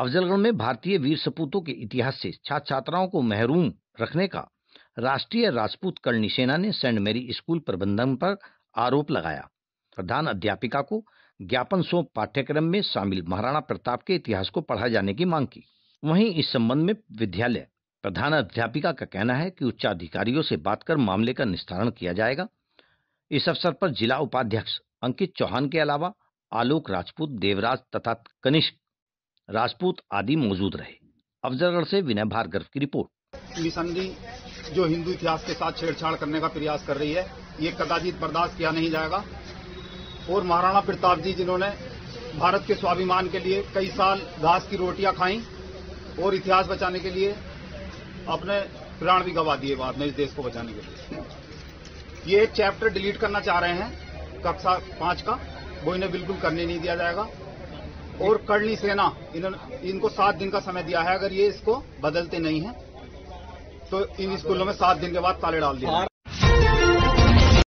अफजलगढ़ में भारतीय वीर सपूतों के इतिहास से छात्र छात्राओं को महरूम रखने का राष्ट्रीय राजपूत कर्णी सेना ने सेंट मेरी स्कूल प्रबंधन पर आरोप लगाया। प्रधान अध्यापिका को ज्ञापन सौंप पाठ्यक्रम में शामिल महाराणा प्रताप के इतिहास को पढ़ाए जाने की मांग की। वहीं इस संबंध में विद्यालय प्रधान अध्यापिका का कहना है कि उच्चाधिकारियों से बात कर मामले का निस्तारण किया जाएगा। इस अवसर पर जिला उपाध्यक्ष अंकित चौहान के अलावा आलोक राजपूत, देवराज तथा कनिष्क राजपूत आदि मौजूद रहे। अफजलगढ़ से विनय भार्गव की रिपोर्ट। निसंदी जो हिंदू इतिहास के साथ छेड़छाड़ करने का प्रयास कर रही है, ये कदाचित बर्दाश्त किया नहीं जाएगा। और महाराणा प्रताप जी, जिन्होंने भारत के स्वाभिमान के लिए कई साल घास की रोटियाँ खाई और इतिहास बचाने के लिए अपने प्राण भी गवा दिए बाद में इस देश को बचाने के लिए। ये एक चैप्टर डिलीट करना चाह रहे हैं, कक्षा पाँच का। वो इन्हें बिल्कुल करने नहीं दिया जाएगा। और करणी सेना। इन, इनको सात दिन का समय दिया है। अगर ये इसको बदलते नहीं है तो इन स्कूलों में सात दिन के बाद ताले डाल दिया